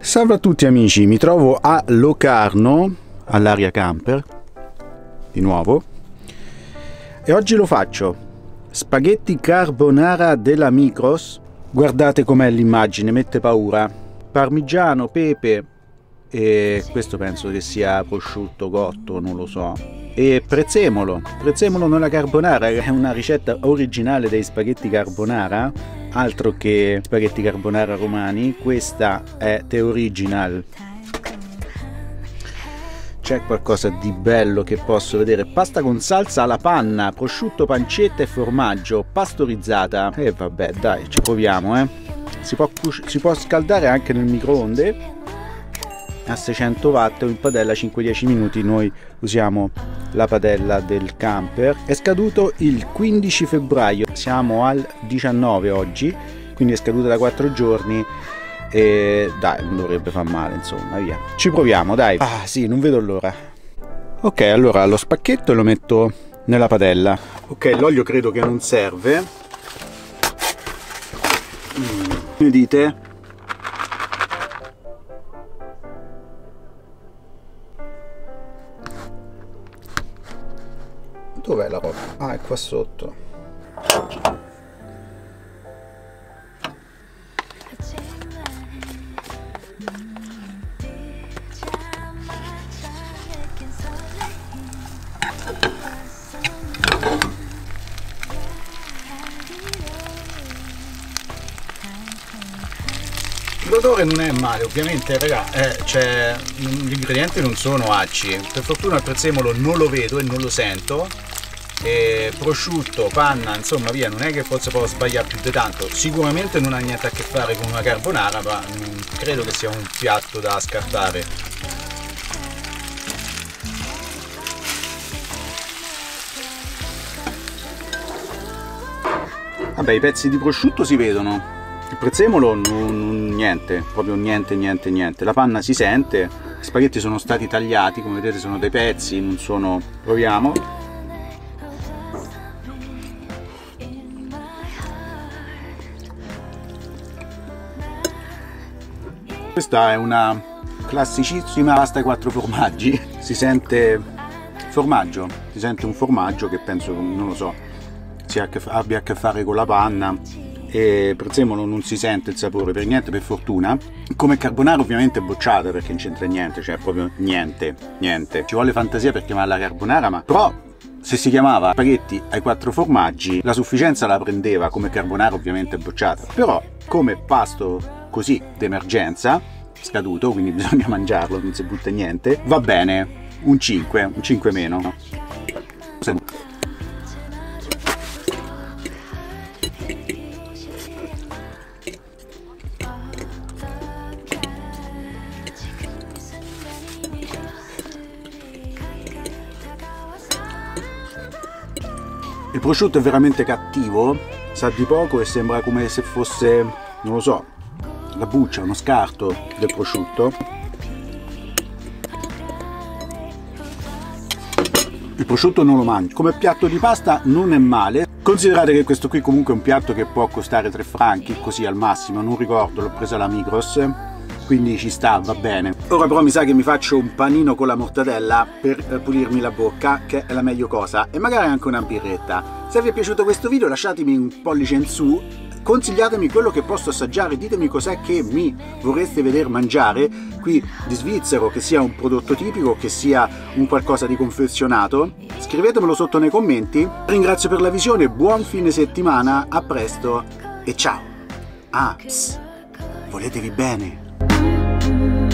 Salve a tutti amici, mi trovo a Locarno, all'aria camper, di nuovo, e oggi lo faccio. Spaghetti carbonara della Micros, guardate com'è l'immagine, mette paura. Parmigiano, pepe, e questo penso che sia prosciutto cotto, non lo so. E prezzemolo, prezzemolo nella carbonara, è una ricetta originale dei spaghetti carbonara, altro che spaghetti carbonara romani, questa è The Original. C'è qualcosa di bello che posso vedere? Pasta con salsa alla panna, prosciutto, pancetta e formaggio, pastorizzata. E vabbè, dai, ci proviamo, eh. Si può, si può scaldare anche nel microonde a 600 watt in padella 5-10 minuti noi usiamo la padella del camper. È scaduto il 15 febbraio siamo al 19 oggi quindi è scaduta da 4 giorni e dai non dovrebbe far male insomma via. Ci proviamo dai. Ah sì non vedo l'ora. Ok allora lo spacchetto lo metto nella padella. Ok l'olio credo che non serve. Mm. dite Dov'è la roba? Ah, è qua sotto. L'odore non è male, ovviamente raga, eh, cioè, gli ingredienti non sono acci, per fortuna il prezzemolo non lo vedo e non lo sento, e prosciutto, panna, insomma via, non è che forse può sbagliare più di tanto. Sicuramente non ha niente a che fare con una carbonara, ma non credo che sia un piatto da scartare. Vabbè, i pezzi di prosciutto si vedono, il prezzemolo non, niente, proprio niente, niente, niente. La panna si sente, gli spaghetti sono stati tagliati, come vedete sono dei pezzi, non sono... proviamo. Questa è una classicissima pasta ai quattro formaggi, si sente formaggio, si sente un formaggio che penso, non lo so, abbia a che fare con la panna e prezzemolo non si sente il sapore per niente per fortuna. Come carbonara ovviamente è bocciata perché non c'entra niente cioè proprio niente niente. Ci vuole fantasia per chiamarla carbonara ma però se si chiamava spaghetti ai quattro formaggi la sufficienza la prendeva come carbonara ovviamente bocciata. Però come pasto così d'emergenza, scaduto, quindi bisogna mangiarlo, non si butta niente, va bene, un 5, un 5 meno. Il prosciutto è veramente cattivo, sa di poco e sembra come se fosse, non lo so, la buccia, uno scarto del prosciutto. Il prosciutto non lo mangio. Come piatto di pasta non è male. Considerate che questo qui comunque è un piatto che può costare 3 franchi, così al massimo, non ricordo, l'ho presa alla Migros quindi ci sta, va bene. Ora però mi sa che mi faccio un panino con la mortadella per eh, pulirmi la bocca, che è la meglio cosa, e magari anche una birretta. Se vi è piaciuto questo video lasciatemi un pollice in su, consigliatemi quello che posso assaggiare, ditemi cos'è che mi vorreste vedere mangiare qui di Svizzero, che sia un prodotto tipico, che sia un qualcosa di confezionato. Scrivetemelo sotto nei commenti. Ringrazio per la visione, buon fine settimana, a presto e ciao! Ah, psst, voletevi bene!